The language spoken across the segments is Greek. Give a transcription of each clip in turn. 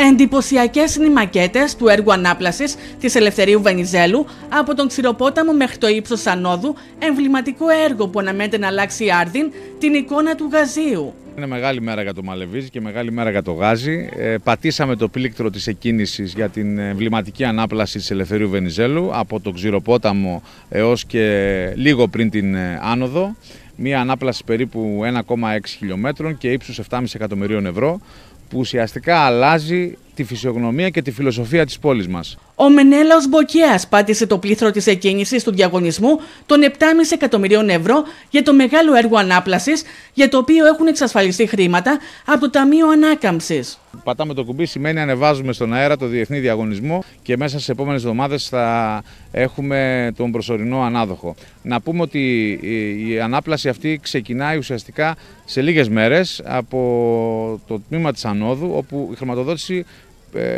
Εντυπωσιακές είναι οι μακέτε του έργου ανάπλασης της Ελευθερίου Βενιζέλου από τον Ξηροπόταμο μέχρι το ύψος Ανόδου, εμβληματικό έργο που αναμένεται να αλλάξει άρδιν την εικόνα του Γαζίου. Είναι μεγάλη μέρα για το Μαλεβίζι και μεγάλη μέρα για το Γάζι. Ε, πατήσαμε το πλήκτρο της εκκίνησης για την εμβληματική ανάπλαση της Ελευθερίου Βενιζέλου από το Ξηροπόταμο έως και λίγο πριν την ε, άνοδο. Μία ανάπλαση περίπου 1,6 χιλιόμετρων και ύψους 7,5 εκατομμυρίων ευρώ που ουσιαστικά αλλάζει τη φυσιογνωμία και τη φιλοσοφία της πόλης μας. Ο Μενέλαος Μποκιάς πάτησε το πλήθρο της εκκίνησης του διαγωνισμού των 7,5 εκατομμυρίων ευρώ για το μεγάλο έργο ανάπλασης, για το οποίο έχουν εξασφαλιστεί χρήματα από το Ταμείο Ανάκαμψης. Πατάμε το κουμπί σημαίνει ανεβάζουμε στον αέρα το διεθνή διαγωνισμό και μέσα στις επόμενες εβδομάδες θα έχουμε τον προσωρινό ανάδοχο. Να πούμε ότι η ανάπλαση αυτή ξεκινάει ουσιαστικά σε λίγες μέρες από το τμήμα της Ανόδου όπου η χρηματοδότηση ε,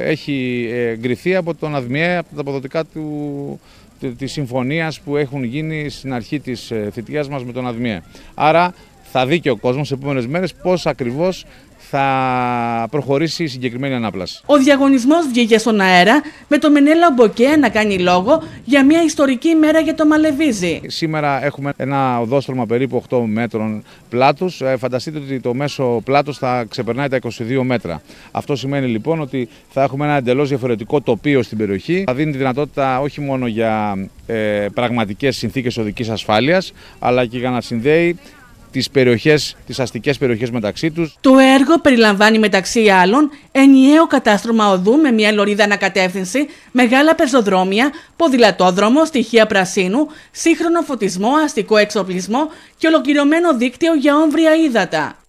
έχει εγκριθεί από τον ΑΔΜΙΕ, από τα αποδοτικά του, της συμφωνίας που έχουν γίνει στην αρχή της ε, θητείας μας με τον ΑΔΜΙΕ. Άρα θα δει και ο κόσμος σε επόμενες μέρες πώς ακριβώς θα προχωρήσει η συγκεκριμένη ανάπλαση. Ο διαγωνισμός βγήκε στον αέρα με το Μενέλα Μποκέ να κάνει λόγο για μια ιστορική μέρα για το Μαλεβίζι. Σήμερα έχουμε ένα οδόστρωμα περίπου 8 μέτρων πλάτους. Ε, φανταστείτε ότι το μέσο πλάτος θα ξεπερνάει τα 22 μέτρα. Αυτό σημαίνει λοιπόν ότι θα έχουμε ένα εντελώς διαφορετικό τοπίο στην περιοχή. Θα δίνει τη δυνατότητα όχι μόνο για ε, πραγματικές συνθήκες οδικής ασφάλειας, αλλά και για να συνδέει τις περιοχές, τις αστικές περιοχές μεταξύ τους. Το έργο περιλαμβάνει μεταξύ άλλων ενιαίο κατάστρωμα οδού με μια λωρίδα ανακατεύθυνση, μεγάλα πεζοδρόμια, ποδηλατόδρομο, στοιχεία πρασίνου, σύγχρονο φωτισμό, αστικό εξοπλισμό και ολοκληρωμένο δίκτυο για όμβρια ύδατα.